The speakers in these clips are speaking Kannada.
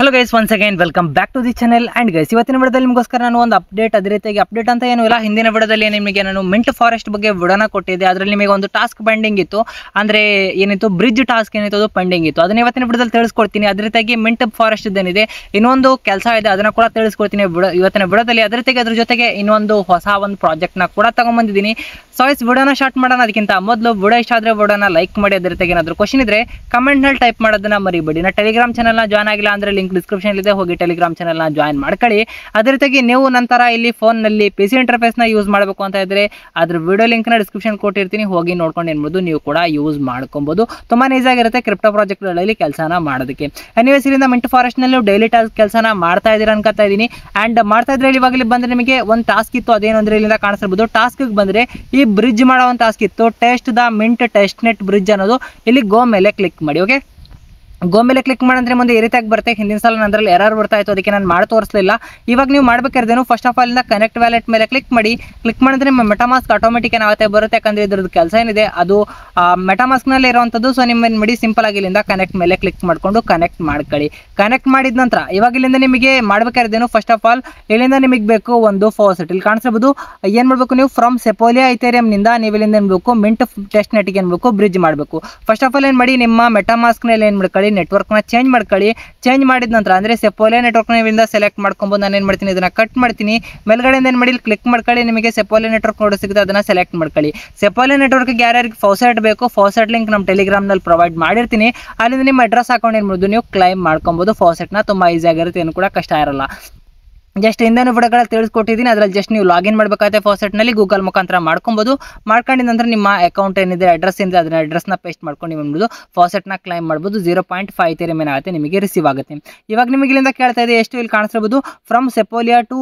Hello guys once again welcome back to the channel and guys ಇವತ್ತಿನ ವಿಡಿಯೋದಲ್ಲಿ ನಿಮಗೋಸ್ಕರ ನಾನು ಒಂದು ಅಪ್ಡೇಟ್ ಅದೇ ರೀತಿಯಾಗಿ ಅಪ್ಡೇಟ್ ಅಂತ ಏನೂ ಇಲ್ಲ. ಹಿಂದಿನ ವಿಡೋದಲ್ಲಿ ನಿಮಗೆ ನಾನು ಮಿಂಟ್ ಫಾರೆಸ್ಟ್ ಬಗ್ಗೆ ವಿಡೋನ ಕೊಟ್ಟಿದ್ದೆ. ಅದರಲ್ಲಿ ನಿಮಗೆ ಒಂದು ಟಾಸ್ಕ್ ಪೆಂಡಿಂಗ್ ಇತ್ತು. ಅಂದರೆ ಏನಿತ್ತು? ಬ್ರಿಡ್ಜ್ ಟಾಸ್ಕ್ ಏನಿತ್ತು? ಅದು ಪೆಂಡಿಂಗ್ ಇತ್ತು. ಅದನ್ನ ಇವತ್ತಿನ ವಿಡೋದಲ್ಲಿ ತಿಳಿಸ್ಕೊಡ್ತೀನಿ. ಅದೇ ರೀತಿಯಾಗಿ ಮಿಂಟ್ ಫಾರೆಸ್ಟ್ ಏನಿದೆ ಇನ್ನೊಂದು ಕೆಲಸ ಇದೆ, ಅದನ್ನು ಕೂಡ ತಿಳಿಸ್ಕೊಡ್ತೀನಿ. ವಿಡಿಯೋ ಇವತ್ತಿನ ಬಿಡದಲ್ಲಿ ಅದೇ ರೀತಿಯಾಗಿ ಅದ್ರ ಜೊತೆಗೆ ಇನ್ನೊಂದು ಹೊಸ ಒಂದು ಪ್ರಾಜೆಕ್ಟ್ನ ಕೂಡ ತಗೊಂಬಂದಿದ್ದೀನಿ. ಸೊ ಇಸ್ ವಿಡೋನ ಸ್ಟಾರ್ಟ್ ಮಾಡೋಣ. ಅದಕ್ಕಿಂತ ಮೊದಲು ವಿಡೋ ಇಷ್ಟ ಆದರೆ ವಿಡೋನ ಲೈಕ್ ಮಾಡಿ. ಅದೇ ರೀತಿಯಾಗಿ ಏನಾದರೂ ಕ್ವಶನ್ ಇದ್ರೆ ಕಮೆಂಟ್ನಲ್ಲಿ ಟೈಪ್ ಮಾಡೋದನ್ನ ಮರಿಬೇಡಿ. ನಾ ಟೆಲಿಗ್ರಾಮ್ ಚಾನಲ್ನ ಜಾಯ್ನ್ ಆಗಿಲ್ಲ ಅಂದರೆ ಲಿಂಕ್ ಡಿಸ್ಕ್ರಿಪ್ಷನ್ ಇದೆ, ಹೋಗಿ ಟೆಲಿಗ್ರಾಮ್ ಚಾನಲ್ನ ಜಾಯಿನ್ ಮಾಡ್ಕೊಳ್ಳಿ. ಅದೇ ರೀತಿಯಾಗಿ ನೀವು ನಂತರ ಇಲ್ಲಿ ಫೋನ್ನಲ್ಲಿ ಪಿ ಸಿ ಇಂಟರ್ಫೇಸ್ನ ಯೂಸ್ ಮಾಡಬೇಕು ಅಂತ ಇದ್ರೆ, ಅದ್ರ ವಿಡಿಯೋ ಲಿಂಕ್ನ ಡಿಸ್ಕ್ರಿಪ್ಷನ್ ಕೊಟ್ಟಿರ್ತೀನಿ, ಹೋಗಿ ನೋಡ್ಕೊಂಡು ಏನ್ಬೋದು ನೀವು ಕೂಡ ಯೂಸ್ ಮಾಡ್ಕೊಬೋದು. ತುಂಬಾ ಈಸಿ ಆಗಿರುತ್ತೆ ಕ್ರಿಪ್ಟೋ ಪ್ರಾಜೆಕ್ಟ್ಗಳಲ್ಲಿ ಕೆಲಸನ ಮಾಡೋದಕ್ಕೆ. ಎನಿವೇಸ್ ಇಲ್ಲಿಂದ ಮಿಂಟ್ ಫಾರೆಸ್ಟ್ನಲ್ಲಿ ಡೈಲಿ ಟಾಸ್ಕ್ ಕೆಲಸನ ಮಾಡ್ತಾ ಇದ್ದೀರಾ ಅನ್ಕೋತಾ ಇದ್ದೀನಿ. ಆ್ಯಂಡ್ ಮಾಡ್ತಾ ಇದ್ರೆ ಇವಾಗಲಿ ಬಂದರೆ ನಿಮಗೆ ಒಂದು ಟಾಸ್ಕ್ ಇತ್ತು, ಅದೇನು ಅಂದರೆ ಇಲ್ಲಿಂದ ಕಾಣಿಸ್ತಿರ್ಬೋದು. ಟಾಸ್ಕಿಗೆ ಬಂದರೆ ಈ ಬ್ರಿಡ್ಜ್ ಮಾಡೋ ಒಂದು ಟಾಸ್ಕ್ ಇತ್ತು test the Mint test net bridge ಅನ್ನೋದು. ಇಲ್ಲಿ ಗೋ ಮೇಲೆ ಕ್ಲಿಕ್ ಮಾಡಿ ಓಕೆ ಗೋ ಮೇಲೆ ಕ್ಲಿಕ್ ಮಾಡಿದ್ರೆ ಮುಂದೆ ಈ ರೀತಿಯಾಗಿ ಬರುತ್ತೆ. ಹಿಂದಿನ ಸಲ ನಂದ್ರಲ್ಲಿ ಎರರ್ ಬರ್ತಾ ಇತ್ತು, ಅದಕ್ಕೆ ನಾನು ಮಾಡಿ ತೋರಿಸಲಿಲ್ಲ. ಇವಾಗ ನೀವು ಮಾಡ್ಬೇಕಾದ್ರೇನು ಫಸ್ಟ್ ಆಫ್ ಆಲ್ ಇಂದ ಕನೆಕ್ಟ್ ವ್ಯಾಲೆಟ್ ಮೇಲೆ ಕ್ಲಿಕ್ ಮಾಡಿ. ಕ್ಲಿಕ್ ಮಾಡಿದ್ರೆ ನಿಮ್ಮ ಮೆಟಾಮಾಸ್ಕ್ ಆಟೋಮೆಟಿಕ್ ಏನಾಗುತ್ತೆ, ಬರುತ್ತೆ ಯಾಕಂದ್ರೆ ಇದ್ರದ್ದು ಕೆಲಸ ಏನಿದೆ, ಅದು ಮೆಟಾಮಾಸ್ಕ್ನಲ್ಲಿ ಇರುವಂಥದ್ದು ಸೊ ನಿಮ್ಮ ಮಾಡಿ ಸಿಂಪಲ್ ಆಗಿ ಇಲ್ಲಿಂದ ಕನೆಕ್ಟ್ ಮೇಲೆ ಕ್ಲಿಕ್ ಮಾಡಿಕೊಂಡು ಕನೆಕ್ಟ್ ಮಾಡ್ಕೊಳ್ಳಿ. ಕನೆಕ್ಟ್ ಮಾಡಿದ ನಂತರ, ಇವಾಗ ಇಲ್ಲಿಂದ ನಿಮಗೆ ಮಾಡ್ಬೇಕಾದ್ರೇನು ಫಸ್ಟ್ ಆಫ್ ಆಲ್ ಇಲ್ಲಿಂದ ನಿಮಗೆ ಬೇಕು ಒಂದು ಫಾಸೆಟ್ ಇಲ್ಲಿ ಕಾಣಿಸಬಹುದು ಏನು ಮಾಡಬೇಕು ನೀವು ಫ್ರಮ್ ಸೆಪೋಲಿಯಾ ಐಥೇರಿಯಂನಿಂದ ನೀವು ಇಲ್ಲಿಂದ ಏನು ಬೇಕು ಮಿಂಟ್ ಟೆಸ್ಟ್ ನೆಟ್ಗೆ ಏನು ಬೇಕು ಬ್ರಿಡ್ಜ್ ಮಾಡಬೇಕು. ಫಸ್ಟ್ ಆಫ್ ಆಲ್ ಏನು ಮಾಡಿ, ನಿಮ್ಮ ಮೆಟಾಮಾಸ್ಕ್ನಲ್ಲಿ ಏನು ಮಾಡ್ಕೊಳ್ಳಿ ನೆಟ್ವರ್ಕ್ನ ಚೇಂಜ್ ಮಾಡ್ಕೊಳ್ಳಿ. ಚೇಂಜ್ ಮಾಡಿದ ನಂತರ ಅಂದರೆ ಸೆಪೋಲೆ ನೆಟ್ವರ್ಕ್ನ ಸೆಲೆಕ್ಟ್ ಮಾಡ್ಕೊಬೋದು ನಾನು ಏನು ಮಾಡ್ತೀನಿ, ಇದನ್ನು ಕಟ್ ಮಾಡ್ತೀನಿ. ಮೇಲ್ಗಡೆಯಿಂದ ಏನು ಮಾಡಿ ಕ್ಲಿಕ್ ಮಾಡ್ಕೊಳ್ಳಿ, ನಿಮಗೆ ಸೆಪೋಲೆ ನೆಟ್ವರ್ಕ್ ನೋಡಿ ಸಿಗುತ್ತೆ ಅದನ್ನು ಸೆಲೆಕ್ಟ್ ಮಾಡ್ಕೊಳ್ಳಿ. ಸೆಪೋಲೆ ನೆಟ್ವರ್ಕ್ಗೆ ಯಾರ್ಯಾರಿಗೆ ಫೌಸೆಟ್ ಬೇಕು ಫೌಸೆಟ್ ಲಿಂಕ್ ನಮ್ಮ ಟೆಲಿಗ್ರಾಮ್ನಲ್ಲಿ ಪ್ರೊವೈಡ್ ಮಾಡಿರ್ತೀನಿ. ಅಲ್ಲಿಂದ ನಿಮ್ಮ ಅಡ್ರೆಸ್ ಹಾಕೊಂಡು ಏನು ನೀವು ಕ್ಲೈಮ್ ಮಾಡ್ಕೊಬೋದು. ಫೌಸೆಟ್ನ ತುಂಬ ಈಸಿಯಾಗಿರುತ್ತೆ ಏನು ಕೂಡ ಕಷ್ಟ ಇರಲ್ಲ. ಜಸ್ಟ್ ಹಿಂದಿನ ವಿಡಿಯೋಗಳಲ್ಲಿ ತಿಳಿಸ್ಕೊಟ್ಟಿದ್ದೀನಿ ಅದರಲ್ಲಿ ಜಸ್ಟ್ ನೀವು ಲಾಗಿನ್ ಮಾಡಬೇಕಾಗುತ್ತೆ ಫಾಸೆಟ್ನಲ್ಲಿ ಗೂಗಲ್ ಮುಖಾಂತರ ಮಾಡ್ಕೊಬೋದು. ಮಾಡ್ಕೊಂಡಿದ ನಂತರ ನಿಮ್ಮ ಅಕೌಂಟ್ ಏನಿದೆ ಅಡ್ರೆಸ್ ಇಂದ ಅದನ್ನ ಅಡ್ರೆಸ್ನ ಪೇಸ್ಟ್ ಮಾಡ್ಕೊಂಡು ನೀವು ಮಾಡ್ಬೋದು ಫಾಸೆಟ್ನ ಕ್ಲೈಮ್ ಮಾಡ್ಬೋದು. ಜೀರೋ ಪಾಯಿಂಟ್ ಫೈವ್ ತೇರಿಯಮ್ ಏನಾಗುತ್ತೆ ನಿಮಗೆ ರಿಸೀವ್ ಆಗುತ್ತೆ. ಇವಾಗ ನಿಮಗೆ ಇಲ್ಲಿಂದ ಕೇಳ್ತಾ ಇದೆ ಎಷ್ಟು ಇಲ್ಲಿ ಕಾಣಿಸ್ತಿರ್ಬೋದು from Sepolia to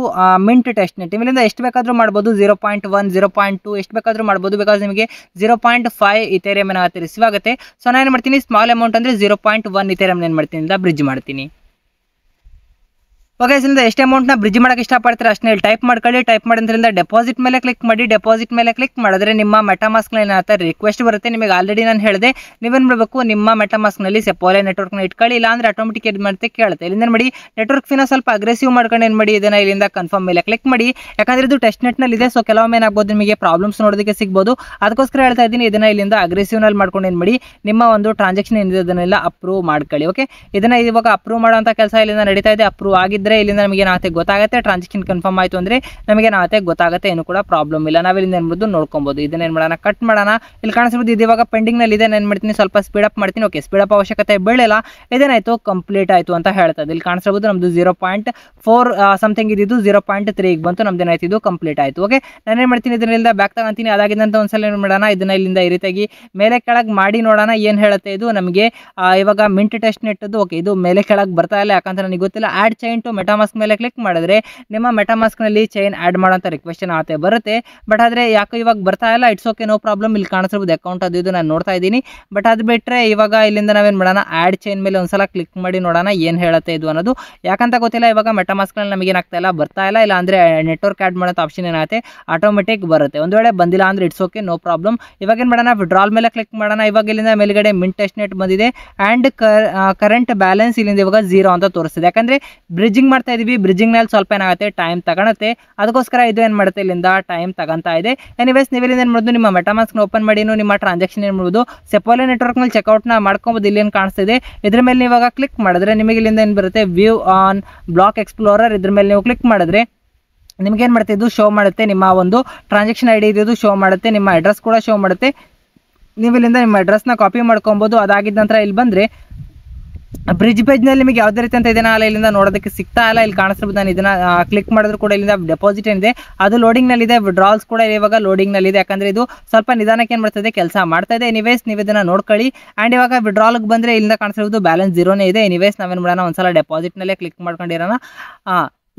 Mint test net ಇಲ್ಲಿಂದ ಎಷ್ಟು ಬೇಕಾದರೂ ಮಾಡ್ಬೋದು. Zero point one zero point two ಎಷ್ಟು ಬೇಕಾದರೂ ಮಾಡ್ಬೋದು. ಬಿಕಾಸ್ ನಿಮಗೆ ಜೀರೋ ಪಾಯಿಂಟ್ ಫೈವ್ ಇಥೇರಿಯಮ್ ಆಗುತ್ತೆ ರಿಸೀವ್ ಆಗುತ್ತೆ. ಸೊ ನಾನು ಏನು ಮಾಡ್ತೀನಿ? ಸ್ಮಾಲ್ ಅಮೌಂಟ್ ಅಂದರೆ ಜೀರೋ ಪಾಯಿಂಟ್ ಒನ್ ಇತೇರಿಯಮ್ ಏನು ಮಾಡ್ತೀನಿ ಬ್ರಿಡ್ಜ್ ಮಾಡ್ತೀನಿ. ಓಕೆ, ಇದರಿಂದ ಎಷ್ಟು ಅಮೌಂಟ್ನ ಬ್ರಿಡ್ಜ್ ಮಾಡೋಕೆ ಇಷ್ಟಪಡ್ತೀರಾ ಅಷ್ಟೇ ಇಲ್ಲಿ ಟೈಪ್ ಮಾಡ್ಕೊಳ್ಳಿ. ಟೈಪ್ ಮಾಡೋದ್ರಿಂದ ಡೆಪಾಸಿಟ್ ಮೇಲೆ ಕ್ಲಿಕ್ ಮಾಡಿ ಡೆಪಾಸಿಟ್ ಮೇಲೆ ಕ್ಲಿಕ್ ಮಾಡಿದ್ರೆ ನಿಮ್ಮ ಮೆಟಾಮಾಸ್ಕ್ನಲ್ಲಿ ಏನಾಗುತ್ತೆ? ರಿಕ್ವೆಸ್ಟ್ ಬರುತ್ತೆ. ನಿಮಗೆ ಆಲ್ರೆಡಿ ನಾನು ಹೇಳಿದೆ. ನೀವೇನು ಮಾಡಬೇಕು? ನಿಮ್ಮ ಮೆಟಾಮಾಸ್ಕ್ನಲ್ಲಿ ಸೆಪೋಲೆ ನೆಟ್ವರ್ಕ್ನ ಇಟ್ಕೊಳ್ಳಿ. ಇಲ್ಲ ಅಂದರೆ ಆಟೋಮೆಟಿಕ್ ಇದು ಮಾಡುತ್ತೆ ಕೇಳುತ್ತೆ. ಇಲ್ಲಿಂದ ಮಾಡಿ? ನೆಟ್ವರ್ಕ್ ಫಿನ ಸ್ವಲ್ಪ ಅಗ್ರೆಸಿವ್ ಮಾಡ್ಕೊಂಡು ಏನು ಮಾಡಿ? ಇದನ್ನು ಇಲ್ಲಿಂದ ಕನ್ಫರ್ಮ್ ಮೇಲೆ ಕ್ಲಿಕ್ ಮಾಡಿ. ಯಾಕಂದರೆ ಇದು ಟೆಸ್ಟ್ ನೆಟ್ನಲ್ಲಿ ಇದೆ ಸೊ ಕೆಲವೊಮ್ಮೆ ಏನಾಗ್ಬೋದು ನಿಮಗೆ ಪ್ರಾಬ್ಲಮ್ಸ್ ನೋಡೋದಕ್ಕೆ ಸಿಗ್ಬೋದು. ಅದಕ್ಕೋಸ್ಕರ ಹೇಳ್ತಾ ಇದ್ದೀನಿ, ಇದನ್ನು ಇಲ್ಲಿಂದ ಅಗ್ರೆಸಿವ್ನಲ್ಲಿ ಮಾಡ್ಕೊಂಡು ಏನು ಮಾಡಿ? ನಿಮ್ಮ ಒಂದು ಟ್ರಾನ್ಸಾಕ್ಷನ್ ಏನಿದೆ ಅದನ್ನೆಲ್ಲ ಅಪ್ರೂವ್ ಮಾಡ್ಕೊಳ್ಳಿ ಓಕೆ ಇದನ್ನು ಇವಾಗ ಅಪ್ರೂವ್ ಮಾಡೋಂಥ ಕೆಲಸ ಇಲ್ಲಿಂದ ನಡೀತಾ ಇದೆ. ಅಪ್ರೂವ್ ಆಗಿದ್ದರೆ ಇಲ್ಲಿಂದ ನಮಗೆ ಏನಾಗುತ್ತೆ? ಗೊತ್ತಾಗುತ್ತೆ. ಟ್ರಾನ್ಸಾಕ್ಷನ್ ಕನ್ಫರ್ಮ್ ಆಯಿತು ಅಂದರೆ ನಮಗೆ ಏನಾಗುತ್ತೆ? ಗೊತ್ತಾಗುತ್ತೆ. ಏನು ಕೂಡ ಪ್ರಾಬ್ಲಮ್ ಇಲ್ಲ. ನಾವು ಇಲ್ಲಿಂದ ಏನ್ಬೋದು ನೋಡ್ಕೊಬೋದು. ಇದನ್ನ ಏನು ಮಾಡೋಣ? ಕಟ್ ಮಾಡೋಣ. ಇಲ್ಲಿ ಕಾಣಿಸ್ಬೋದು ಇದು ಇವಾಗ ಪೆಂಡಿಂಗ್ನಲ್ಲಿ ಇದೆ. ನಾನು ಮಾಡ್ತೀನಿ? ಸ್ವಲ್ಪ ಸ್ಪೀಡ್ ಅಪ್ ಮಾಡ್ತೀನಿ. ಓಕೆ ಸ್ಪೀಡ್ ಅಪ್ ಅವಶ್ಯಕತೆ ಬೀಳಲ್ಲ ಇದೇನಾಯಿತು? ಕಂಪ್ಲೀಟ್ ಆಯಿತು ಅಂತ ಹೇಳ್ತದೆ. ಇಲ್ಲಿ ಕಾಣಿಸ್ಬೋದು ನಮ್ಮದು ಜೀರೋ ಪಾಯಿಂಟ್ ಫೋರ್ ಸಮಥಿಂಗ್ ಇದ್ದಿದ್ದು ಜೀರೋ ಪಾಯಿಂಟ್ ತ್ರೀಗೆ ಬಂತು. ನಮ್ದು ಏನಾಯ್ತು? ಇದು ಕಂಪ್ಲೀಟ್ ಆಯಿತು. ಓಕೆ ನಾನೇನು ಮಾಡ್ತೀನಿ? ಇದರಿಂದ ಬ್ಯಾಕ್ ತಗೊಂತೀನಿ. ಅದಾಗಿದ್ದಂತ ಒಂದ್ಸಲ ಏನು ಮಾಡೋಣ? ಇದನ್ನ ಇಲ್ಲಿಂದ ಈ ರೀತಿಯಾಗಿ ಮೇಲೆ ಕೆಳಗೆ ಮಾಡಿ ನೋಡೋಣ. ಏನು ಹೇಳುತ್ತೆ? ಇದು ನಮಗೆ ಇವಾಗ ಮಿಂಟ್ ಟೆಸ್ಟ್ ನೆಟ್ಟದ್ದು. ಓಕೆ ಇದು ಮೇಲೆ ಕೆಳಗೆ ಬರ್ತಾ ಇಲ್ಲ. ಯಾಕಂದ್ರೆ ನನಗೆ ಗೊತ್ತಿಲ್ಲ. ಆ್ಯಡ್ ಚೈನ್ ಟು ಮೆಟಾಮಾಸ್ಕ್ ಮೇಲೆ ಕ್ಲಿಕ್ ಮಾಡಿದ್ರೆ ನಿಮ್ಮ ಮೆಟಾಮಾಸ್ಕ್ನಲ್ಲಿ ಚೈನ್ ಆ್ಯಡ್ ಮಾಡೋಂಥ ರಿಕ್ವೆಸ್ಟ್ ಆಗುತ್ತೆ ಬರುತ್ತೆ. ಬಟ್ ಆದರೆ ಯಾಕೋ ಇವಾಗ ಬರ್ತಾ ಇಲ್ಲ ಇಟ್ಸ್ ಓಕೆ ನೋ ಪ್ರಾಬ್ಲಮ್ ಇಲ್ಲಿ ಕಾಣಿಸಿರ್ಬೋದು ಅಕೌಂಟ್ ಅದು ಇದು ನಾನು ನೋಡ್ತಾ ಇದ್ದೀನಿ. ಬಟ್ ಅದು ಬಿಟ್ಟರೆ ಇವಾಗ ಇಲ್ಲಿಂದ ನಾವೇನು ಮಾಡೋಣ ಆ್ಯಡ್ ಚೈನ್ ಮೇಲೆ ಒಂದ್ಸಲ ಕ್ಲಿಕ್ ಮಾಡಿ ನೋಡೋಣ ಏನು ಹೇಳುತ್ತೆ ಇದು ಅನ್ನೋದು. ಯಾಕಂತ ಗೊತ್ತಿಲ್ಲ, ಇವಾಗ ಮೆಟಾಮಾಸ್ಕ್ನಲ್ಲಿ ನಮಗೆ ಏನಾಗ್ತಾ ಇಲ್ಲ, ಬರ್ತಾ ಇಲ್ಲ. ಇಲ್ಲ ಅಂದರೆ ನೆಟ್ವರ್ಕ್ ಆ್ಯಡ್ ಮಾಡೋಂಥ ಆಪ್ಷನ್ ಏನಾಗುತ್ತೆ ಆಟೋಮೆಟಿಕ್ ಬರುತ್ತೆ. ಒಂದು ವೇಳೆ ಬಂದಿಲ್ಲ ಅಂದರೆ ಇಟ್ಸ್ ಓಕೆ ನೋ ಪ್ರಾಬ್ಲಮ್ ಇವಾಗ ಏನು ಮಾಡೋಣ ವಿಡ್ರಾಲ್ ಮೇಲೆ ಕ್ಲಿಕ್ ಮಾಡೋಣ. ಇವಾಗ ಇಲ್ಲಿಂದ ಮೇಲ್ಗಡೆ ಮಿಂಟ್ ಟೆಸ್ಟ್ ನೆಟ್ ಬಂದಿದೆ. ಆ್ಯಂಡ್ ಕರೆಂಟ್ ಬ್ಯಾಲೆನ್ಸ್ ಇಲ್ಲಿಂದ ಇವಾಗ ಝೀರೋ ಅಂತ ತೋರಿಸ್ತಿದೆ. ಯಾಕಂದರೆ ಬ್ರಿಡ್ಜಿಂಗ್ ಮಾಡ್ತಾ ಇದೀವಿ ಮೇಲೆ ಸ್ವಲ್ಪ ಏನಾಗುತ್ತೆ ಟೈಮ್ ತಗೊಳುತ್ತೆ. ಅದಕ್ಕೋಸ್ಕರ ಇದು ಏನು ಮಾಡುತ್ತೆ, ಇಲ್ಲಿಂದ ಟೈಮ್ ತಗೊಂತಾ ಇದೆ. ಎನಿವೇಸ್ ನೀವು ಇಲ್ಲಿಂದ ಏನು ಮಾಡೋದು, ನಿಮ್ಮ ಮೆಟಾಮಾಸ್ಕ್ನ ಓಪನ್ ಮಾಡಿ ನಿಮ್ಮ ಟ್ರಾನ್ಸಾಕ್ಷನ್ ಏನು ಮಾಡ್ಬೋದು ಸೆಪೋಲೆ ಚೆಕ್ಔಟ್ನ ಮಾಡ್ಕೊಬೋದು, ಇಲ್ಲಿ ಏನು ಕಾಣಿಸ್ತಿದೆ ಇದ್ರ ಮೇಲೆ ನೀವು ಇವಾಗ ಕ್ಲಿಕ್ ಮಾಡಿದ್ರೆ ನಿಮಗೆ ಇಲ್ಲಿಂದ ಏನು ಬರುತ್ತೆ ವ್ಯೂ ಆನ್ ಬ್ಲಾಕ್ ಎಕ್ಸ್ಪ್ಲೋರರ್ ಇದ್ರ ಮೇಲೆ ನೀವು ಕ್ಲಿಕ್ ಮಾಡಿದ್ರೆ ನಿಮ್ಗೇನು ಮಾಡುತ್ತೆ, ಇದು ಶೋ ಮಾಡುತ್ತೆ, ನಿಮ್ಮ ಒಂದು ಟ್ರಾನ್ಸಾಕ್ಷನ್ ಐ ಡಿ ಇದು ಶೋ ಮಾಡುತ್ತೆ, ನಿಮ್ಮ ಅಡ್ರೆಸ್ ಕೂಡ ಶೋ ಮಾಡುತ್ತೆ. ನೀವು ಇಲ್ಲಿಂದ ನಿಮ್ಮ ಅಡ್ರೆಸ್ನ ಕಾಪಿ ಮಾಡ್ಕೊಬೋದು ಅದಾಗಿದ್ದ ನಂತರ ಇಲ್ಲಿ ಬಂದರೆ ಬ್ರಿಡ್ಜ್ ಪೇಜ್ನಲ್ಲಿ ನಿಮಗೆ ಯಾವುದೇ ರೀತಿ ಅಂತ ಇದನ್ನ ಇಲ್ಲಿಂದ ನೋಡೋದಕ್ಕೆ ಸಿಗ್ತಾ ಇಲ್ಲ. ಇಲ್ಲಿ ಕಾಣಿಸ್ತಿರ್ಬೋದು ನಾನು ಇದನ್ನ ಕ್ಲಿಕ್ ಮಾಡಿದ್ರು ಕೂಡ ಇಲ್ಲಿಂದ ಡೆಪಾಸಿಟ್ ಏನಿದೆ, ಅದು ಲೋಡಿಂಗ್ನಲ್ಲಿ ಇದೆ ವಿಡ್ರಾಲ್ಸ್ ಕೂಡ ಇವಾಗ ಲೋಡಿಂಗ್ನಲ್ಲಿ ಇದೆ ಯಾಕಂದ್ರೆ ಇದು ಸ್ವಲ್ಪ ನಿಧಾನಕ್ಕೆ ಏನು ಮಾಡ್ತದೆ ಕೆಲಸ ಮಾಡ್ತಾ ಇದೆ. ಎನಿವೇಸ್ ನೀವು ಇದನ್ನ ನೋಡ್ಕೊಳ್ಳಿ. ಆ್ಯಂಡ್ ಇವಾಗ ವಿಡ್ರಾಲ್ಗೆ ಬಂದ್ರೆ ಇಲ್ಲಿಂದ ಕಾಣಿಸಿರೋದು ಬ್ಯಾಲೆನ್ಸ್ ಜೀರೋನೇ ಇದೆ. ಎನಿವೇಸ್ ನಾವೇನ್ ಮಾಡೋಣ, ಒಂದ್ಸಲ ಡೆಪಾಸಿಟ್ ನಲ್ಲೇ ಕ್ಲಿಕ್ ಮಾಡ್ಕೊಂಡಿರೋಣ.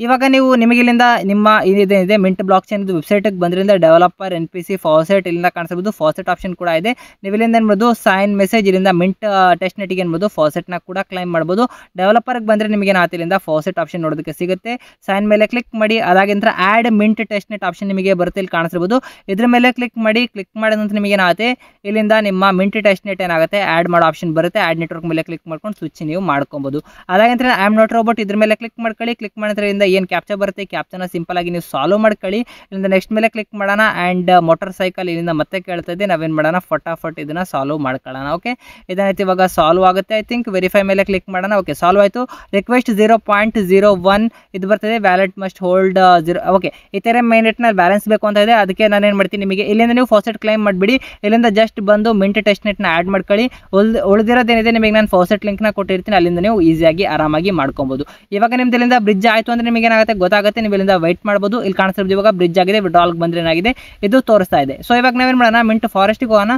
ಇವಾಗ ನೀವು ನಿಮಗೆ ಇಲ್ಲಿಂದ ನಿಮ್ಮ ಇದೇನಿದೆ ಮಿಂಟ್ ಬ್ಲಾಕ್ ಚೈನ್ ವೆಬ್ಸೈಟಿಗೆ ಬಂದ್ರಿಂದ developer N P C faucet ಇಲ್ಲಿಂದ ಕಾಣಿಸ್ಬೋದು. ಫಾಸೆಟ್ ಆಪ್ಷನ್ ಕೂಡ ಇದೆ. ನೀವು ಇಲ್ಲಿಂದ ಏನ್ಬೋದು ಸೈನ್ ಮೆಸೇಜ್ ಇಲ್ಲಿಂದ ಮಿಂಟ್ ಟೆಸ್ಟ್ ನೆಟ್ಗೆ ಏನ್ಬೋದು ಫಾಸೆಟ್ನ ಕೂಡ ಕ್ಲೈಮ್ ಮಾಡ್ಬೋದು. ಡೆವಲಪರ್ಗೆ ಬಂದರೆ ನಿಮಗೆ ಇಲ್ಲಿಂದ ಫಾಸೆಟ್ ಆಪ್ಷನ್ ನೋಡೋದಕ್ಕೆ ಸಿಗುತ್ತೆ. ಸೈನ್ ಮೇಲೆ ಕ್ಲಿಕ್ ಮಾಡಿ ಅದಾಗಿಂತ add Mint test net option ನಿಮಗೆ ಬರುತ್ತೆ, ಇಲ್ಲಿ ಕಾಣಿಸಬಹುದು ಇದ್ರ ಮೇಲೆ ಕ್ಲಿಕ್ ಮಾಡಿ ಕ್ಲಿಕ್ ಮಾಡಿದ ನಂತರ ನಿಮಗೆ ಏನಾಗುತ್ತೆ ಇಲ್ಲಿಂದ ನಿಮ್ಮ ಮಿಂಟ್ ಟೆಸ್ಟ್ ನೆಟ್ ಏನಾಗುತ್ತೆ ಆ್ಯಡ್ ಮಾಡೋ ಆಪ್ಷನ್ ಬರುತ್ತೆ. ಆ್ಯಡ್ ನೆಟ್ವರ್ಕ್ ಮೇಲೆ ಕ್ಲಿಕ್ ಮಾಡ್ಕೊಂಡು ಸ್ವಿಚ್ ನೀವು ಮಾಡ್ಕೊಬೋದು. ಅದಾಗಿಂತ ಆಮ್ ನೋಟ್ ರೋಬೋಟ್ ಇದ್ರ ಮೇಲೆ ಕ್ಲಿಕ್ ಮಾಡ್ಕೊಳ್ಳಿ. ಕ್ಲಿಕ್ ಮಾಡಿದ್ರಿಂದ ಏನು ಕ್ಯಾಪ್ಚರ್ ಬರುತ್ತೆ? ಕ್ಯಾಪ್ಚರ್ನ ಸಿಂಪಲ್ ಆಗಿ ನೀವು ಸಾಲ್ವ್ ಮಾಡ್ಕೊಳ್ಳಿ. ಇಲ್ಲಿಂದ ನೆಕ್ಸ್ಟ್ ಮೇಲೆ ಕ್ಲಿಕ್ ಮಾಡೋಣ ಆ್ಯಂಡ್ ಮೋಟರ್ ಸೈಕಲ್ ಇಲ್ಲಿಂದ ಮತ್ತೆ ಕೇಳ್ತಾ ಇದೆ. ನಾವೇನು ಮಾಡೋಣ? ಫಟಾಫಟ್ ಇದನ್ನ ಸಾಲ್ವ್ ಮಾಡ್ಕೊಳ್ಳೋಣ ಓಕೆ ಇದೇನೈತಿ ಇವಾಗ ಸಾಲ್ವ್ ಆಗುತ್ತೆ ಐ ಥಿಂಕ್ ವೆರಿಫೈ ಮೇಲೆ ಕ್ಲಿಕ್ ಮಾಡೋಣ ಓಕೆ ಸಾಲ್ವ್ ಆಯಿತು. Request zero point zero one ಇದು ಬರ್ತದೆ. Wallet must hold zero okay ಈ ಥರ ಮೈನೆಟ್ನಲ್ಲಿ ಬ್ಯಾಲೆನ್ಸ್ ಬೇಕು ಅಂತ ಇದೆ. ಅದಕ್ಕೆ ನಾನು ಏನು ಮಾಡ್ತೀನಿ ನಿಮಗೆ? ಇಲ್ಲಿಂದ ನೀವು ಫೋಸೆಟ್ ಕ್ಲೈಮ್ ಮಾಡಿಬಿಡಿ. ಇಲ್ಲಿಂದ ಜಸ್ಟ್ ಬಂದು ಮಿಂಟ್ ಟೆಸ್ಟ್ ನೆಟ್ನ ಆ್ಯಡ್ ಮಾಡ್ಕೊಳ್ಳಿ. ಉಳ್ ಉಳಿದಿರೋದೇನಿದೆ ನಿಮಗೆ ನಾನು ಫಾಸೆಟ್ ಲಿಂಕ್ನ ಕೊಟ್ಟಿರ್ತೀನಿ. ಅಲ್ಲಿಂದ ನೀವು ಈಸಿಯಾಗಿ ಆರಾಮಾಗಿ ಮಾಡ್ಕೊಬೋದು. ಇವಾಗ ನಿಮ್ದು ಇಲ್ಲಿಂದ ಬ್ರಿಡ್ಜ್ ಆಯಿತು ಅಂದರೆ ನಿಮಗೆ ಏನಾಗುತ್ತೆ ಗೊತ್ತಾಗುತ್ತೆ. ನೀವು ಇಲ್ಲಿಂದ ವೈಟ್ ಮಾಡಬಹುದು ಇಲ್ಲಿ ಕಾಣಿಸ್ತಿರೋದು ಇವಾಗ ಬ್ರಿಡ್ಜ್ ಆಗಿದೆ. ವಿಡ್ರಾಲ್ಗೆ ಬಂದ್ರೆ ಏನಾಗಿದೆ? ಇದು ತೋರಿಸ್ತಾ ಇದೆ. ಸೊ ಇವಾಗ ನಾವೇನು ಮಾಡೋಣ? ಮಿಂಟ್ ಫಾರೆಸ್ಟಿಗೆ ಹೋಗೋಣ.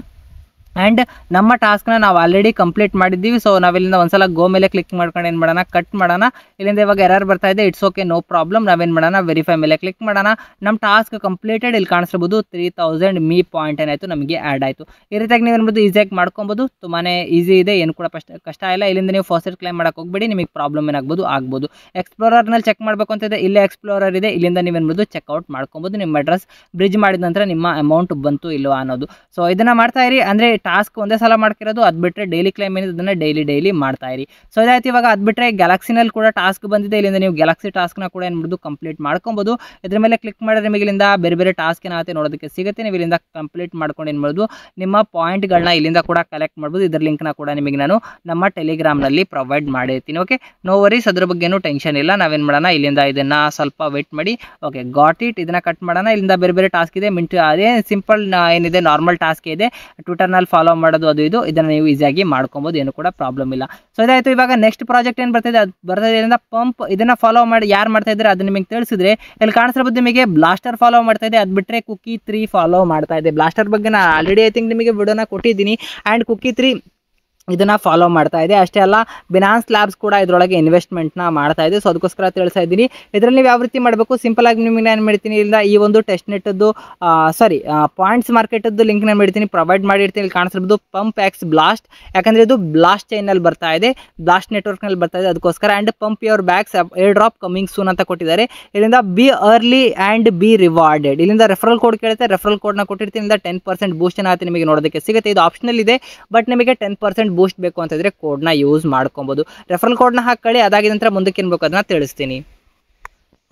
ಆ್ಯಂಡ್ ನಮ್ಮ ಟಾಸ್ಕ್ನ ನಾವು ಆಲ್ರೆಡಿ ಕಂಪ್ಲೀಟ್ ಮಾಡಿದ್ದೀವಿ. ಸೊ ನಾವಿಲ್ಲಿಂದ ಒಂದ್ಸಲ ಗೋ ಮೇಲೆ ಕ್ಲಿಕ್ ಮಾಡ್ಕೊಂಡು ಏನು ಮಾಡೋಣ? ಕಟ್ ಮಾಡೋಣ. ಇಲ್ಲಿಂದ ಇವಾಗ ಎರರ್ ಬರ್ತಾ ಇದೆ. ಇಟ್ಸ್ ಓಕೆ ನೋ ಪ್ರಾಬ್ಲಮ್ ನಾವೇನು ಮಾಡೋಣ? ವೆರಿಫೈ ಮೇಲೆ ಕ್ಲಿಕ್ ಮಾಡೋಣ. ನಮ್ಮ ಟಾಸ್ಕ್ ಕಂಪ್ಲೀಟೆಡ್ ಇಲ್ಲಿ ಕಾಣಿಸ್ಬೋದು ತ್ರೀ ತೌಸಂಡ್ ಮೀ ಪಾಯಿಂಟ್ ಏನಾಯಿತು ನಮಗೆ ಆ್ಯಡ್ ಆಯಿತು. ಈ ರೀತಿಯಾಗಿ ನೀವು ಏನ್ಬೋದು ಈಸಿಯಾಗಿ ಮಾಡ್ಕೊಬೋದು. ತುಂಬಾ ಈಸಿ ಇದೆ. ಏನು ಕೂಡ ಕಷ್ಟ ಕಷ್ಟ ಇಲ್ಲ. ಇಲ್ಲಿಂದ ನೀವು ಫಸ್ಟ್ ಕ್ಲೈಮ್ ಮಾಡೋಕೆ ಹೋಗ್ಬೇಡಿ. ನಿಮಗೆ ಪ್ರಾಬ್ಲಮ್ ಏನಾಗ್ಬೋದು? ಆಗ್ಬೋದು. ಎಕ್ಸ್ಪ್ಲೋರರ್ನಲ್ಲಿ ಚೆಕ್ ಮಾಡಬೇಕು ಅಂತ ಇದೆ. ಇಲ್ಲೇ ಎಕ್ಸ್ಪ್ಲೋರರ್ ಇದೆ. ಇಲ್ಲಿಂದ ನೀವು ನೀವೇನ್ಬೋದು ಚೆಕ್ಔಟ್ ಮಾಡ್ಕೊಬೋದು. ನಿಮ್ಮ ಅಡ್ರೆಸ್ ಬ್ರಿಜ್ ಮಾಡಿದ ನಂತರ ನಿಮ್ಮ ಅಮೌಂಟ್ ಬಂತು ಇಲ್ಲೋ ಅನ್ನೋದು. ಸೊ ಇದನ್ನು ಮಾಡ್ತಾ ಇರಿ. ಅಂದರೆ ಟಾಸ್ಕ್ ಒಂದೇ ಸಲ ಮಾಡ್ಕಿರೋದು ಅದು ಬಿಟ್ಟರೆ ಡೈಲಿ ಕ್ಲೈಮ್ ಏನಿದೆ ಅದನ್ನು ಡೈಲಿ ಡೈಲಿ ಮಾಡ್ತಾ ಇರಿ. ಸೊ ಅದಾಯ್ತು ಇವಾಗ ಅದು ಬಿಟ್ಟರೆ ಗ್ಯಾಲಕ್ಸಿನಲ್ಲಿ ಕೂಡ ಟಾಸ್ಕ್ ಬಂದಿದೆ, ಇಲ್ಲಿಂದ ನೀವು ಗ್ಯಾಲಕ್ಸಿ ಟಾಸ್ಕ್ನ ಕೂಡ ಏನು ಮಾಡೋದು ಕಂಪ್ಲೀಟ್ ಮಾಡ್ಕೊಬೋದು. ಇದ್ರ ಮೇಲೆ ಕ್ಲಿಕ್ ಮಾಡಿದ್ರೆ ನಿಮಗೆ ಇಲ್ಲಿಂದ ಬೇರೆ ಬೇರೆ ಟಾಸ್ಕ್ ಏನಾಗುತ್ತೆ ನೋಡೋದಕ್ಕೆ ಸಿಗುತ್ತೆ. ನೀವು ಇಲ್ಲಿಂದ ಕಂಪ್ಲೀಟ್ ಮಾಡ್ಕೊಂಡು ಏನು ಮಾಡ್ಬೋದು, ನಿಮ್ಮ ಪಾಯಿಂಟ್ಗಳನ್ನ ಇಲ್ಲಿಂದ ಕೂಡ ಕಲೆಕ್ಟ್ ಮಾಡ್ಬೋದು. ಇದ್ರ ಲಿಂಕ್ನ ಕೂಡ ನಿಮಗೆ ನಾನು ನಮ್ಮ ಟೆಲಿಗ್ರಾಮ್ನಲ್ಲಿ ಪ್ರೊವೈಡ್ ಮಾಡಿರ್ತೀನಿ ಓಕೆ ನೋ ವರೀಸ್ ಅದ್ರ ಬಗ್ಗೆನೂ ಟೆನ್ಷನ್ ಇಲ್ಲ. ನಾವೇನು ಮಾಡೋಣ, ಇಲ್ಲಿಂದ ಇದನ್ನು ಸ್ವಲ್ಪ ವೆಯ್ಟ್ ಮಾಡಿ ಓಕೆ ಗಾಟ್ ಇಟ್ ಇದನ್ನು ಕಟ್ ಮಾಡೋಣ. ಇಲ್ಲಿಂದ ಬೇರೆ ಬೇರೆ ಟಾಸ್ಕ್ ಇದೆ. ಮಿಂಟ್ ಅದೇ ಸಿಂಪಲ್ ಏನಿದೆ ನಾರ್ಮಲ್ ಟಾಸ್ಕ್ ಇದೆ. ಟ್ವಿಟರ್ನಲ್ಲಿ ಫಾಲೋ ಮಾಡೋದು, ಅದು ಇದು, ಇದನ್ನು ನೀವು ಈಸಿಯಾಗಿ ಮಾಡ್ಕೊಬೋದು, ಏನು ಕೂಡ ಪ್ರಾಬ್ಲಮ್ ಇಲ್ಲ. ಸೊ ಇದಾಯಿತು. ಇವಾಗ ನೆಕ್ಸ್ಟ್ ಪ್ರಾಜೆಕ್ಟ್ ಏನು ಬರ್ತಿದೆ? ಅದು ಬರ್ತಿದೆ ಏನಂದ್ರೆ ಪಂಪ್ ಇದನ್ನು ಫಾಲೋ ಮಾಡಿ ಯಾರು ಮಾಡ್ತಾ ಇದ್ದಾರೆ ಅದು ನಿಮಗೆ ತಿಳಿಸಿದ್ರೆ, ಇಲ್ಲಿ ಕಾಣಿಸಿರ್ಬೋದು ನಿಮಗೆ ಬ್ಲಾಸ್ಟರ್ ಫಾಲೋ ಮಾಡ್ತಾ ಇದೆ. ಅದು ಬಿಟ್ಟರೆ ಕುಕ್ಕಿ ತ್ರೀ ಫಾಲೋ ಮಾಡ್ತಾ ಇದೆ. ಬ್ಲಾಸ್ಟರ್ ಬಗ್ಗೆ ನಾನು ಆಲ್ರೆಡಿ ಐ ಥಿಂಕ್ ನಿಮಗೆ ವಿಡಿಯೋನ ಕೊಟ್ಟಿದ್ದೀನಿ. ಆ್ಯಂಡ್ ಕುಕ್ಕಿ ತ್ರೀ ಇದನ್ನು ಫಾಲೋ ಮಾಡ್ತಾ ಇದೆ. ಅಷ್ಟೇ ಅಲ್ಲ ಬಿನಾನ್ಸ್ ಲ್ಯಾಬ್ಸ್ ಕೂಡ ಇದರೊಳಗೆ ಇನ್ವೆಸ್ಟ್ಮೆಂಟ್ನ ಮಾಡ್ತಾ ಇದೆ. ಸೊ ಅದಕ್ಕೋಸ್ಕರ ತಿಳಿಸ್ತಾ ಇದ್ದೀನಿ. ಇದರಲ್ಲಿ ನೀವು ಯಾವ ರೀತಿ ಮಾಡಬೇಕು? ಸಿಂಪಲ್ ಆಗಿ ನಿಮಗೆ ನಾನು ಮಾಡ್ತೀನಿ ಇಲ್ಲ ಈ ಒಂದು ಟೆಸ್ಟ್ ನೆಟ್ಟದ್ದು ಸಾರಿ ಪಾಯಿಂಟ್ಸ್ ಮಾರ್ಕೆಟದ್ದು ಲಿಂಕ್ ನಾನು ಮಾಡ್ತೀನಿ. ಪ್ರೊವೈಡ್ ಮಾಡಿರ್ತೀನಿ. ಇಲ್ಲಿ ಕಾಣಿಸಿರ್ಬೋದು ಪಂಪ್ ಆ್ಯಕ್ಸ್ ಬ್ಲಾಸ್ಟ್ ಯಾಕಂದರೆ ಇದು ಬ್ಲಾಸ್ಟ್ ಚೈನಲ್ಲಿ ಬರ್ತಾ ಇದೆ. ಬ್ಲಾಸ್ಟ್ ನೆಟ್ವರ್ಕ್ನಲ್ಲಿ ಬರ್ತಾ ಇದೆ. ಅದಕ್ಕೋಸ್ಕರ and pump your bags airdrop coming soon ಅಂತ ಕೊಟ್ಟಿದ್ದಾರೆ. ಇಲ್ಲಿಂದ be early and be rewarded ಇಲ್ಲಿಂದ ರೆಫರಲ್ ಕೋಡ್ ಕೇಳುತ್ತೆ. ರೆಫರಲ್ ಕೋಡ್ನ ಕೊಟ್ಟಿರ್ತೀನಿ. ಟೆನ್ ಪರ್ಸೆಂಟ್ ಬೂಸ್ಟ್ ಏನಾಗುತ್ತೆ ನಿಮಗೆ ನೋಡೋದಕ್ಕೆ ಸಿಗುತ್ತೆ. ಇದು ಆಪ್ಷನಲ್ ಇದೆ. ಬಟ್ ನಿಮಗೆ ಟೆನ್ ಪರ್ಸೆಂಟ್ ಬೂಸ್ಟ್ ಬೇಕು ಅಂತಂದರೆ ಕೋಡ್ನ ಯೂಸ್ ಮಾಡ್ಕೊಬೋದು. ರೆಫರಲ್ ಕೋಡ್ನ ಹಾಕೊಳ್ಳಿ ಅದಾಗಿದ ನಂತರ ಮುಂದಕ್ಕೆ ಏನು ಬೇಕು ಅದನ್ನ ತಿಳಿಸ್ತೀನಿ.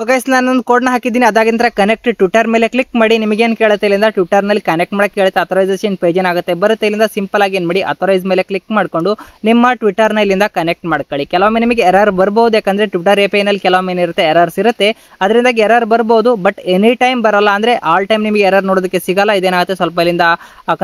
ಓಕೆ ನಾನೊಂದು ಕೋಡ್ನ ಹಾಕಿದ್ದೀನಿ. ಅದಾಗಿಂದ್ರೆ ನಂತರ ಕನೆಕ್ಟ್ ಟ್ವಿಟರ್ ಮೇಲೆ ಕ್ಲಿಕ್ ಮಾಡಿ. ನಿಮಗೇನು ಕೇಳುತ್ತೆ ಇಲ್ಲಿಂದ ಟ್ವಿಟರ್ನಲ್ಲಿ ಕನೆಕ್ಟ್ ಮಾಡಕ್ಕೆ ಕೇಳುತ್ತೆ. ಅಥರೈಸೇಷನ್ ಪೇಜ್ ಏನಾಗುತ್ತೆ ಬರುತ್ತೆ. ಇಲ್ಲಿಂದ ಸಿಂಪಲ್ ಆಗಿ ಏನು ಮಾಡಿ? ಅಥರೈಸ್ ಮೇಲೆ ಕ್ಲಿಕ್ ಮಾಡಿಕೊಂಡು ನಿಮ್ಮ ಟ್ವಿಟರ್ನ ಇಲ್ಲಿಂದ ಕನೆಕ್ಟ್ ಮಾಡ್ಕೊಳ್ಳಿ. ಕೆಲವೊಮ್ಮೆ ನಿಮಗೆ ಎರರ್ ಬರ್ಬೋದು. ಯಾಕಂದರೆ ಟ್ವಿಟರ್ ಎ ನಲ್ಲಿ ಕೆಲವೊಮ್ಮೆ ಏನಿರುತ್ತೆ ಎರರ್ಸ್ ಇರುತ್ತೆ. ಅದರಿಂದಾಗಿ ಎರರ್ ಬರ್ಬೋದು. ಬಟ್ ಎನಿ ಟೈಮ್ ಬರಲ್ಲ ಅಂದರೆ ಆಲ್ ಟೈಮ್ ನಿಮಗೆ ಎರರ್ ನೋಡೋದಕ್ಕೆ ಸಿಗಲ್ಲ. ಇದೇನಾಗುತ್ತೆ? ಸ್ವಲ್ಪ ಇಲ್ಲಿಂದ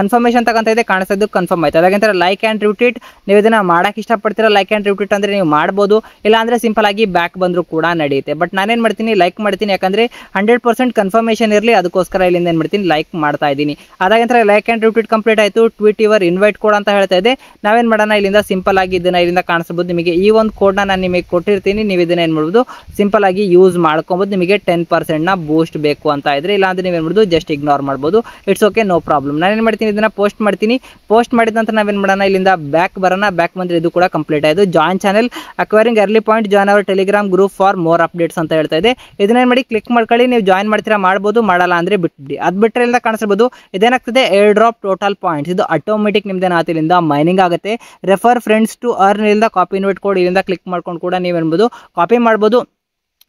ಕನ್ಫರ್ಮೇಷನ್ ತಗೊಂತ ಇದೆ. ಕಾಣಿಸೋದು ಕನ್ಫರ್ಮ್ ಆಯ್ತು. ಅದಾಗಿಂತ ಲೈಕ್ ಆ್ಯಂಡ್ ರಿಟ್ವೀಟ್ ನೀವು ಇದನ್ನು ಮಾಡೋಕ್ಕೆ ಇಷ್ಟಪಡ್ತೀರಾ? ಲೈಕ್ ಆ್ಯಂಡ್ ರಿಟ್ವೀಟ್ ಅಂದರೆ ನೀವು ಮಾಡ್ಬೋದು. ಇಲ್ಲ ಅಂದರೆ ಸಿಂಪಲ್ ಆಗಿ ಬ್ಯಾಕ್ ಬಂದರೂ ಕೂಡ ನಡೆಯುತ್ತೆ. ಬಟ್ ನಾನೇನು ಮಾಡ್ತೀನಿ? ಲೈಕ್ ಮಾಡ್ತೀನಿ. ಯಾಕಂದರೆ ಹಂಡ್ರೆಡ್ ಪರ್ಸೆಂಟ್ ಕನ್ಫರ್ಮೇಷನ್ ಇರಲಿ, ಅದಕ್ಕೋಸ್ಕರ ಇಲ್ಲಿಂದ ಏನು ಮಾಡ್ತೀನಿ ಲೈಕ್ ಮಾಡ್ತಾ ಇದ್ದೀನಿ. ನಂತರ ಲೈಕ್ ಆ್ಯಂಡ್ ಟ್ವೀಟ್ ಕಂಪ್ಲೀಟ್ ಆಯಿತು. ಟ್ವೀಟ್ ಯುವರ್ ಇನ್ವೈಟ್ ಕೋಡ್ ಅಂತ ಹೇಳ್ತಾ ಇದೆ. ನಾವೇನು ಮಾಡೋಣ, ಇಲ್ಲಿಂದ ಸಿಂಪಲ್ ಆಗಿ ಇದನ್ನು ಇಲ್ಲಿಂದ ಕಾಣಿಸ್ಬೋದು. ನಿಮಗೆ ಈ ಒಂದು ಕೋಡ್ನ ನಾನು ನಿಮಗೆ ಕೊಟ್ಟಿರ್ತೀನಿ. ನೀವು ಇದನ್ನ ಏನು ಮಾಡ್ಬೋದು ಸಿಂಪಲ್ ಆಗಿ ಯೂಸ್ ಮಾಡ್ಕೊಬೋದು. ನಿಮಗೆ ಟೆನ್ ಪರ್ಸೆಂಟ್ನ ಬೂಸ್ಟ್ ಬೇಕು ಅಂತ ಇದ್ರೆ, ಇಲ್ಲಾಂದ್ರೆ ನೀವು ಏನು ಮಾಡ್ಬೋದು ಜಸ್ಟ್ ಇಗ್ನೋರ್ ಮಾಡ್ಬೋದು. ಇಟ್ಸ್ ಓಕೆ ನೋ ಪ್ರಾಬ್ಲಮ್ ನಾನೇನು ಮಾಡ್ತೀನಿ, ಇದನ್ನ ಪೋಸ್ಟ್ ಮಾಡ್ತೀನಿ. ಪೋಸ್ಟ್ ಮಾಡಿದ ನಂತರ ನಾವೇನು ಮಾಡೋಣ, ಇಲ್ಲಿಂದ ಬ್ಯಾಕ್ ಬರೋಣ. ಬ್ಯಾಕ್ ಬಂದರೆ ಇದು ಕೂಡ ಕಂಪ್ಲೀಟ್ ಆಯಿತು. Join channel acquiring early point join our Telegram group for more updates ಅಂತ ಹೇಳ್ತಾ ಇದೆ. ಇದನ್ನೇನು ಮಾಡಿ ಕ್ಲಿಕ್ ಮಾಡ್ಕೊಳ್ಳಿ, ನೀವು ಜಾಯಿನ್ ಮಾಡ್ತೀರಾ ಮಾಡ್ಬೋದು, ಮಾಡಲ್ಲ ಅಂದರೆ ಬಿಟ್ಬಿಡಿ. ಅದು ಬಿಟ್ಟರೆ ಎಲ್ಲ ಕಾಣಿಸ್ಬೋದು, ಇದೇನಾಗ್ತದೆ ಏರ್ ಡ್ರಾಪ್ ಟೋಟಲ್ ಪಾಯಿಂಟ್ಸ್ ಇದು ಆಟೋಮೆಟಿಕ್ ನಿಮ್ದೇನು ಇಲ್ಲಿಂದ ಮೈನಿಂಗ್ ಆಗುತ್ತೆ. ರೆಫರ್ ಫ್ರೆಂಡ್ಸ್ ಟು ಅರ್ನ್ ಇಲ್ಲಿಂದ ಕಾಪಿ ಇನ್ವೈಟ್ ಕೋಡ್, ಇಲ್ಲಿಂದ ಕ್ಲಿಕ್ ಮಾಡ್ಕೊಂಡು ಕೂಡ ನೀವು ಏನ್ಬೋದು ಕಾಪಿ ಮಾಡ್ಬೋದು.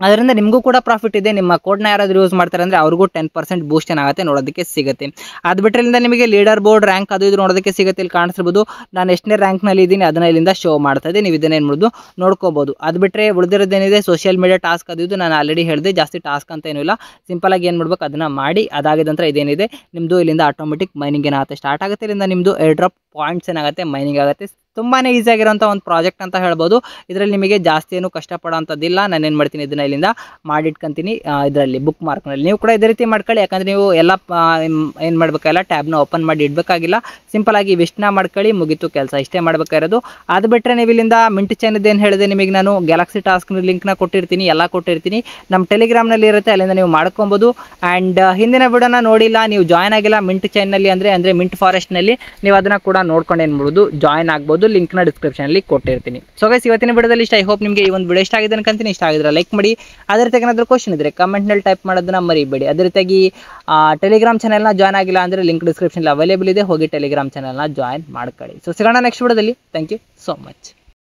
ಅದರಿಂದ ನಿಮಗೂ ಕೂಡ ಪ್ರಾಫಿಟ್ ಇದೆ. ನಿಮ್ಮ ಕೋಡ್ನ ಯಾರಾದರೂ ಯೂಸ್ ಮಾಡ್ತಾರೆ ಅಂದರೆ ಅವ್ರಿಗೂ ಟೆನ್ ಪರ್ಸೆಂಟ್ ಬೂಸ್ಟ್ ಏನಾಗುತ್ತೆ ನೋಡೋದಕ್ಕೆ ಸಿಗುತ್ತೆ. ಅದು ಬಿಟ್ಟರಿಂದ ನಿಮಗೆ ಲೀಡರ್ ಬೋರ್ಡ್ ರ್ಯಾಂಕ್ ಅದು ಇದು ನೋಡೋದಕ್ಕೆ ಸಿಗುತ್ತೆ. ಇಲ್ಲಿ ಕಾಣಿಸ್ಬೋದು, ನಾನು ಎಷ್ಟನೇ ರ್ಯಾಂಕ್ನಲ್ಲಿ ಇದ್ದೀನಿ, ಅದನ್ನ ಇಲ್ಲಿಂದ ಶೋ ಮಾಡ್ತಾ ಇದೆ ನೀವು ಇದನ್ನೇನು ಮಾಡೋದು? ನೋಡ್ಕೋಬೋದು. ಅದು ಬಿಟ್ಟರೆ ಉಳಿದಿರೋದೇನಿದೆ? ಸೋಷಿಯಲ್ ಮೀಡಿಯಾ ಟಾಸ್ಕ್ ಅದು ಇದು. ನಾನು ಆಲ್ರೆಡಿ ಹೇಳಿದೆ, ಜಾಸ್ತಿ ಟಾಸ್ಕ್ ಅಂತ ಏನೂ ಇಲ್ಲ. ಸಿಂಪಲಾಗಿ ಏನು ಮಾಡಬೇಕು? ಅದನ್ನು ಮಾಡಿ, ಅದಾಗಿದೆ ನಂತರ ಇದೇನಿದೆ? ನಿಮ್ಮದು ಇಲ್ಲಿಂದ ಆಟೋಮೆಟಿಕ್ ಮೈನಿಂಗ್ ಏನಾಗುತ್ತೆ? ಸ್ಟಾರ್ಟ್ ಆಗುತ್ತೆ ಇಲ್ಲಿಂದ ನಿಮ್ಮದು ಏರ್ ಡ್ರಾಪ್ ಪಾಯಿಂಟ್ಸ್ ಏನಾಗುತ್ತೆ? ಮೈನಿಂಗ್ ಆಗುತ್ತೆ. ತುಂಬಾ ಈಸಿ ಆಗಿರೋಂಥ ಒಂದು ಪ್ರಾಜೆಕ್ಟ್ ಅಂತ ಹೇಳ್ಬೋದು. ಇದರಲ್ಲಿ ನಿಮಗೆ ಜಾಸ್ತಿ ಏನು ಕಷ್ಟಪಡೋಂಥದ್ದಿಲ್ಲ. ನಾನು ಏನು ಮಾಡ್ತೀನಿ, ಇದನ್ನ ಇಲ್ಲಿಂದ ಮಾಡಿಟ್ಕೊಂತೀನಿ. ಇದರಲ್ಲಿ ಬುಕ್ ಮಾರ್ಕ್ನಲ್ಲಿ ನೀವು ಕೂಡ ಇದೇ ರೀತಿ ಮಾಡ್ಕೊಳ್ಳಿ. ಯಾಕಂದರೆ ನೀವು ಎಲ್ಲ ಏನು ಮಾಡಬೇಕಲ್ಲ ಟ್ಯಾಬ್ನ ಓಪನ್ ಮಾಡಿ ಇಡಬೇಕಾಗಿಲ್ಲ. ಸಿಂಪಲ್ ಆಗಿ ಇವಿಷ್ಟನ್ನ ಮಾಡ್ಕೊಳ್ಳಿ, ಮುಗೀತು ಕೆಲಸ. ಇಷ್ಟೇ ಮಾಡಬೇಕಾಗಿರೋದು. ಅದು ಬಿಟ್ಟರೆ ನೀವು ಇಲ್ಲಿಂದ ಮಿಂಟ್ ಚೈನದ್ದು ಏನು ಹೇಳಿದೆ ನಿಮಗೆ ನಾನು? ಗ್ಯಾಲಕ್ಸಿ ಟಾಸ್ಕ್ ಲಿಂಕ್ನ ಕೊಟ್ಟಿರ್ತೀನಿ, ಎಲ್ಲ ಕೊಟ್ಟಿರ್ತೀನಿ. ನಮ್ಮ ಟೆಲಿಗ್ರಾಮ್ನಲ್ಲಿ ಇರುತ್ತೆ, ಅಲ್ಲಿಂದ ನೀವು ಮಾಡ್ಕೊಬೋದು. ಆ್ಯಂಡ್ ಹಿಂದಿನ ವಿಡಿಯೋನ ನೋಡಿಲ್ಲ, ನೀವು ಜಾಯ್ನ್ ಆಗಿಲ್ಲ ಮಿಂಟ್ ಚೈನಲ್ಲಿ ಅಂದರೆ ಅಂದರೆ ಮಿಂಟ್ ಫಾರೆಸ್ಟ್ನಲ್ಲಿ ನೀವು ಅದನ್ನು ಕೂಡ ನೋಡ್ಕೊಂಡು ಏನು ಜಾಯ್ನ್ ಆಗ್ಬೋದು. ಲಿಂಕ್ನ ಡಿಸ್ಕ್ರಿಪ್ಷನಲ್ಲಿ ಕೊಟ್ಟಿರ್ತೀನಿ. ಸೊ ಗೈಸ್ ಇವತ್ತಿನ ವಿಡಿಯೋದಲ್ಲಿ ಇಷ್ಟ ಐ ಹೋಪ್ ನಿಮಗೆ ಈ ಒಂದು ವಿಡಿಯೋ ಇಷ್ಟ ಆಗಿದೆ ಅನ್ಕೊಂತೀನಿ. ಇಷ್ಟ ಆಗಿದ್ರೆ ಲೈಕ್ ಮಾಡಿ. ಅದೇ ರೀತಿ ಏನಾದರೂ ಇದ್ರೆ ಇದ್ದರೆ ಕಮೆಂಟ್ನಲ್ಲಿ ಟೈಪ್ ಮಾಡೋದನ್ನ ಮರಿಬೇಡಿ. ಅದೇ ರೀತಿಯಾಗಿ ಟೆಲಿಗ್ರಾಮ್ ಚಾನಲ್ನ ಜಾಯ್ನ್ ಆಗಿಲ್ಲ ಅಂದ್ರೆ ಲಿಂಕ್ ಡಿಸ್ಕ್ರಿಪ್ಷನಲ್ಲಿ ಅವೈಲೇಬಲ್ ಇದೆ. ಹೋಗಿ ಟೆಲಿಗ್ರಾಮ್ ಚಾನಲ್ನ ಜಾಯ್ನ್ ಮಾಡ್ಕೊಳ್ಳಿ. ಸೊ ಸಿಗೋಣ ನೆಕ್ಸ್ಟ್ ವಿಡಿಯೋದಲ್ಲಿ. Thank you so much